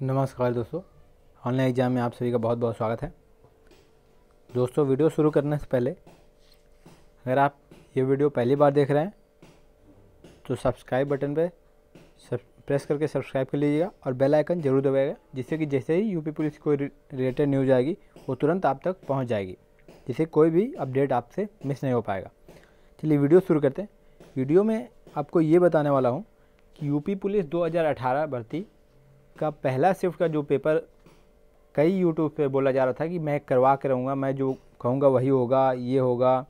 नमस्कार दोस्तों online exam में आप सभी का बहुत बहुत स्वागत है। दोस्तों वीडियो शुरू करने से पहले, अगर आप ये वीडियो पहली बार देख रहे हैं तो सब्सक्राइब बटन पे प्रेस करके सब्सक्राइब कर लीजिएगा और बेल आइकन ज़रूर दबाएगा जिससे कि जैसे ही यूपी पुलिस कोई रिलेटेड न्यूज़ आएगी, वो तुरंत आप तक पहुँच जाएगी, जिससे कोई भी अपडेट आपसे मिस नहीं हो पाएगा। चलिए वीडियो शुरू करते हैं। वीडियो में आपको ये बताने वाला हूँ कि यूपी पुलिस 2018 भर्ती का पहला शिफ्ट का जो पेपर कई यूट्यूब पे बोला जा रहा था कि मैं करवा के रहूँगा, मैं जो कहूँगा वही होगा, ये होगा,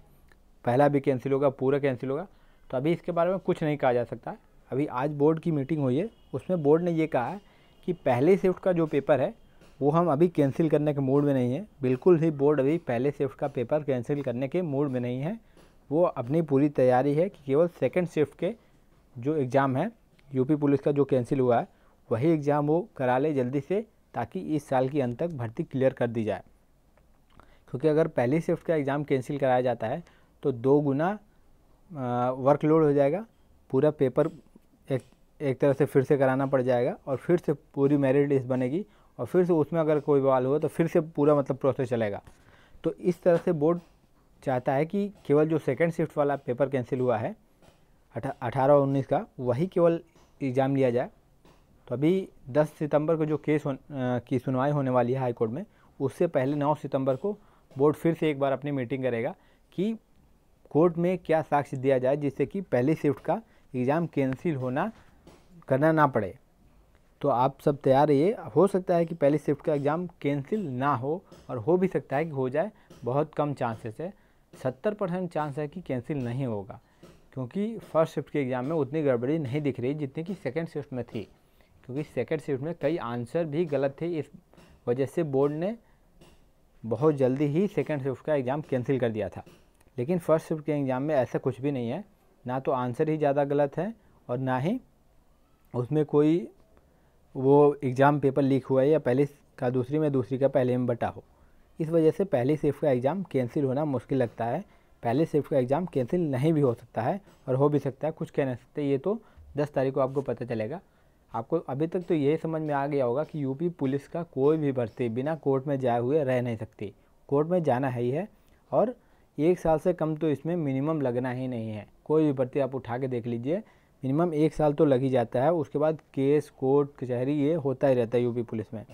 पहला भी कैंसिल होगा, पूरा कैंसिल होगा। तो अभी इसके बारे में कुछ नहीं कहा जा सकता। अभी आज बोर्ड की मीटिंग हुई है, उसमें बोर्ड ने ये कहा है कि पहले शिफ्ट का जो पेपर है, वो हम अभी कैंसिल करने के मूड में नहीं है। बिल्कुल ही बोर्ड अभी पहले शिफ्ट का पेपर कैंसिल करने के मूड में नहीं है। वो अपनी पूरी तैयारी है कि केवल सेकेंड शिफ्ट के जो एग्ज़ाम है यूपी पुलिस का जो कैंसिल हुआ है वही एग्ज़ाम वो करा ले जल्दी से ताकि इस साल की अंत तक भर्ती क्लियर कर दी जाए। क्योंकि अगर पहली शिफ्ट का एग्ज़ाम कैंसिल कराया जाता है तो दो गुना वर्कलोड हो जाएगा, पूरा पेपर एक एक तरह से फिर से कराना पड़ जाएगा और फिर से पूरी मेरिट लिस्ट बनेगी और फिर से उसमें अगर कोई बवाल हुआ तो फिर से पूरा मतलब प्रोसेस चलेगा। तो इस तरह से बोर्ड चाहता है कि केवल जो सेकेंड शिफ्ट वाला पेपर कैंसिल हुआ है अठारह उन्नीस का, वही केवल एग्ज़ाम लिया जाए। तो अभी 10 सितंबर को जो केस हो, आ, की सुनवाई होने वाली है हाईकोर्ट में उससे पहले 9 सितंबर को बोर्ड फिर से एक बार अपनी मीटिंग करेगा कि कोर्ट में क्या साक्ष्य दिया जाए जिससे कि पहली शिफ्ट का एग्ज़ाम कैंसिल होना करना ना पड़े। तो आप सब तैयार रहिए। हो सकता है कि पहली शिफ्ट का एग्ज़ाम कैंसिल ना हो और हो भी सकता है कि हो जाए बहुत कम चांसेस है। सत्तर परसेंट चांस है कि कैंसिल नहीं होगा क्योंकि फ़र्स्ट शिफ्ट के एग्ज़ाम में उतनी गड़बड़ी नहीं दिख रही जितनी कि सेकेंड शिफ्ट में थी। क्योंकि सेकेंड शिफ्ट में कई आंसर भी गलत थे, इस वजह से बोर्ड ने बहुत जल्दी ही सेकेंड शिफ्ट का एग्ज़ाम कैंसिल कर दिया था। लेकिन फ़र्स्ट शिफ्ट के एग्ज़ाम में ऐसा कुछ भी नहीं है। ना तो आंसर ही ज़्यादा गलत है और ना ही उसमें कोई वो एग्ज़ाम पेपर लीक हुआ है या पहले का दूसरी में दूसरी का पहले में बटा हो। इस वजह से पहली शिफ्ट का एग्ज़ाम कैंसिल होना मुश्किल लगता है। पहले शिफ्ट का एग्ज़ाम कैंसिल नहीं भी हो सकता है और हो भी सकता है। कुछ कह नहीं सकते ये तो दस तारीख को आपको पता चलेगा। आपको अभी तक तो ये समझ में आ गया होगा कि यूपी पुलिस का कोई भी भर्ती बिना कोर्ट में जाए हुए रह नहीं सकती। कोर्ट में जाना है ही है और एक साल से कम तो इसमें मिनिमम लगना ही नहीं है। कोई भी भर्ती आप उठा के देख लीजिए, मिनिमम एक साल तो लग ही जाता है। उसके बाद केस, कोर्ट, कचहरी ये होता ही रहता है यूपी पुलिस में।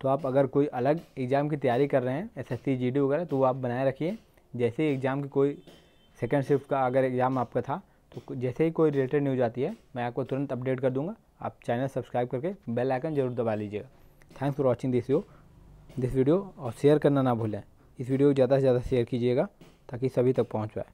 तो आप अगर कोई अलग एग्ज़ाम की तैयारी कर रहे हैं एस एस वगैरह तो वो आप बनाए रखिए। जैसे ही एग्ज़ाम की कोई सेकेंड शिफ्ट का अगर एग्ज़ाम आपका था तो जैसे ही कोई रिलेटेड न्यूज़ आती है, मैं आपको तुरंत अपडेट कर दूँगा। आप चैनल सब्सक्राइब करके बेल आइकन ज़रूर दबा लीजिएगा। Thanks for watching this video this video और शेयर करना ना भूलें। इस वीडियो को ज़्यादा से ज़्यादा शेयर कीजिएगा ताकि सभी तक पहुँच पाए।